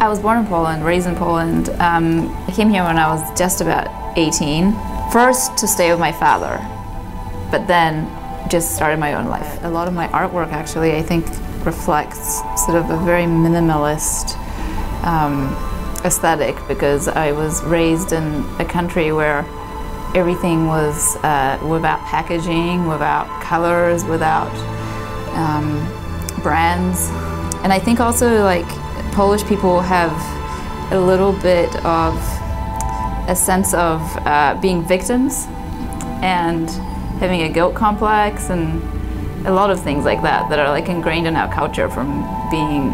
I was born in Poland, raised in Poland. Um, I came here when I was just about 18. First to stay with my father, but then just started my own life. A lot of my artwork actually, I think, reflects sort of a very minimalist um, aesthetic because I was raised in a country where everything was uh, without packaging, without colors, without um, brands. And I think also like Polish people have a little bit of a sense of uh, being victims and having a guilt complex and a lot of things like that that are like ingrained in our culture from being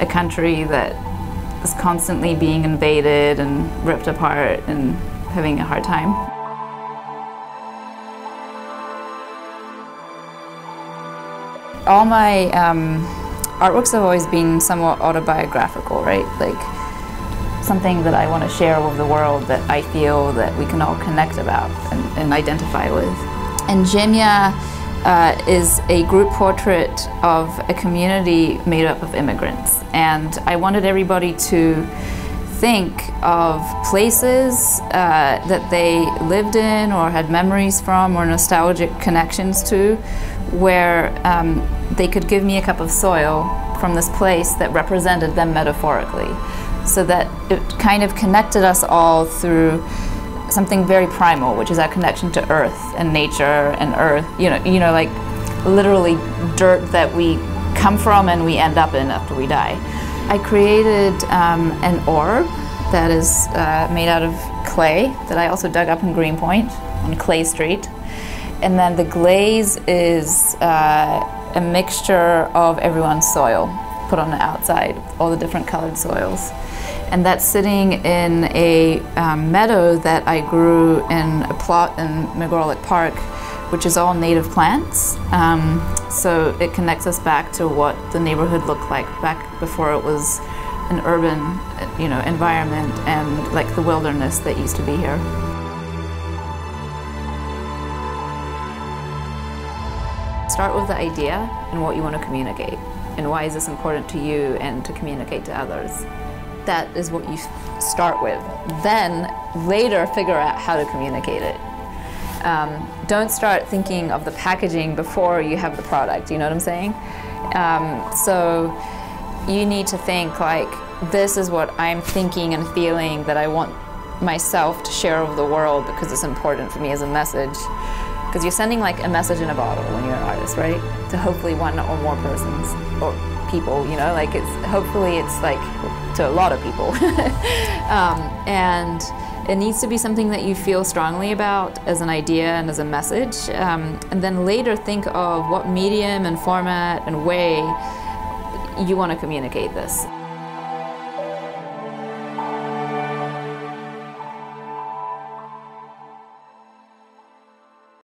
a country that is constantly being invaded and ripped apart and having a hard time. All my um, artworks have always been somewhat autobiographical, right? Like something that I want to share with the world that I feel that we can all connect about and, and identify with. And Ziemia uh, is a group portrait of a community made up of immigrants. And I wanted everybody to think of places uh, that they lived in or had memories from or nostalgic connections to where um, they could give me a cup of soil from this place that represented them metaphorically. So that it kind of connected us all through something very primal, which is our connection to earth and nature and earth, you know, you know, like literally dirt that we come from and we end up in after we die. I created um, an orb that is uh, made out of clay that I also dug up in Greenpoint on Clay Street. And then the glaze is uh, a mixture of everyone's soil put on the outside, all the different colored soils. And that's sitting in a um, meadow that I grew in a plot in McGolrick Park, which is all native plants. Um, so it connects us back to what the neighborhood looked like back before it was an urban, you know, environment and like the wilderness that used to be here. Start with the idea and what you want to communicate and why is this important to you and to communicate to others. That is what you start with. Then later figure out how to communicate it. Um, don't start thinking of the packaging before you have the product, you know what I'm saying? Um, so you need to think like, this is what I'm thinking and feeling that I want myself to share with the world because it's important for me as a message. Because you're sending like a message in a bottle when you're an artist, right? To hopefully one or more persons or people, you know, like it's hopefully it's like to a lot of people. um, and it needs to be something that you feel strongly about as an idea and as a message. Um, and then later think of what medium and format and way you want to communicate this.